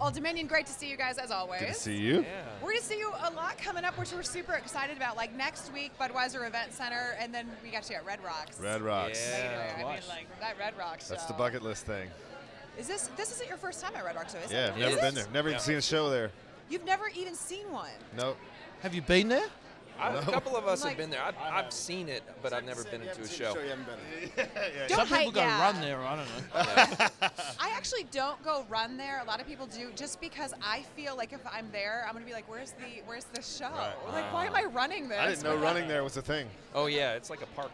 Old Dominion, great to see you guys as always. Good to see you. We're going to see you a lot coming up, which we're super excited about. Like next week, Budweiser Event Center, and then we got to at Red Rocks. Red Rocks. later. Yeah, I mean, like that Red Rocks. That's the bucket list thing. Is this this isn't your first time at Red Rocks, though, is Yeah, it? I've never Is been it? there. Never Yeah. even seen a show there. You've never even seen one. Nope. Have you been there? I, a couple of us Like- have been there. I've, I've seen it, but I've never been into a show. Don't Some people go yeah. run there. I don't know. I actually don't go run there. A lot of people do, just because I feel like if I'm there, I'm gonna be like, "Where's the Where's the show? Right. Like, why am ah. I running this?" I didn't know running there was a thing. Oh yeah, it's like a park.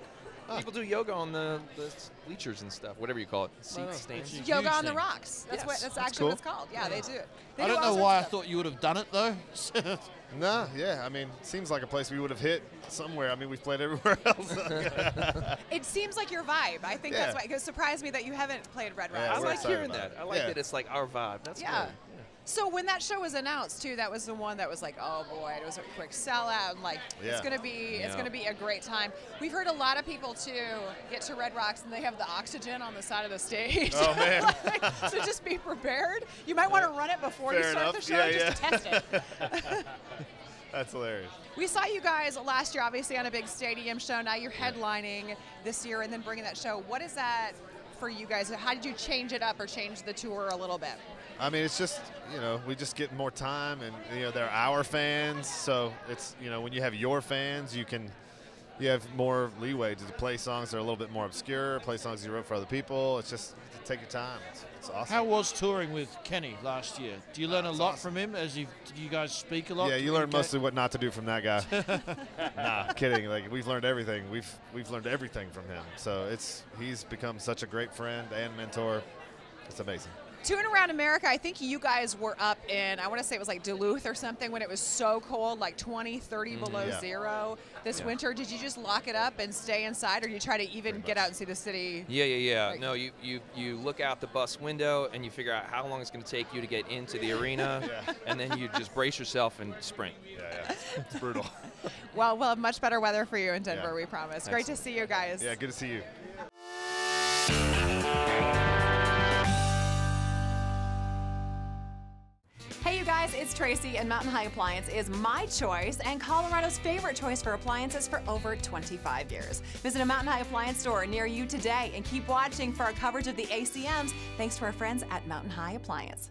People do yoga on the, the bleachers and stuff, whatever you call it, seats, stands. Yoga on the rocks. That's what. That's, That's actually cool. what it's called. Yeah, they do. They I do don't all know why I thought you would have done it though. Nah, yeah. I mean, seems like a place we would have hit somewhere. I mean, we've played everywhere else. It seems like your vibe. I think that's why. It surprised me that you haven't played Red Rocks. Yeah, I like hearing that. I like Yeah. that it's like our vibe. That's Yeah. good. So when that show was announced too, that was the one that was like, oh boy, it was a quick sellout, and like it's gonna be it's gonna be a great time. We've heard a lot of people too get to Red Rocks and they have the oxygen on the side of the stage. Oh, man. Like, so just be prepared. You might want to run it before you start enough. the show Yeah, just yeah. to test it. That's hilarious. We saw you guys last year, obviously on a big stadium show. Now you're headlining this year and then bringing that show. What is that for you guys? How did you change it up or change the tour a little bit? I mean, it's just you know we just get more time, and you know they're our fans, so it's you know when you have your fans, you can you have more leeway to play songs that are a little bit more obscure, play songs you wrote for other people. It's just take your time. It's, it's awesome. How was touring with Kenny last year? Do you learn a lot from him as you do you guys speak a lot? yeah, you learn mostly what not to do from that guy. nah, kidding. Like we've learned everything. We've we've learned everything from him. So it's he's become such a great friend and mentor. It's amazing. Touring around America, I think you guys were up in, I want to say it was like Duluth or something when it was so cold, like 20, 30 below Mm-hmm. yeah. zero this Yeah. winter. Did you just lock it up and stay inside or do you try to even get out and see the city? Yeah, yeah, yeah. Like- No, you, you you look out the bus window and you figure out how long it's going to take you to get into the arena, Yeah. and then you just brace yourself and sprint. Yeah, yeah. It's brutal. Well, we'll have much better weather for you in Denver, Yeah. we promise. Great to see you guys. yeah, good to see you. Hey, you guys, it's Tracy, and Mountain High Appliance is my choice and Colorado's favorite choice for appliances for over 25 years. Visit a Mountain High Appliance store near you today and keep watching for our coverage of the ACMs thanks to our friends at Mountain High Appliance.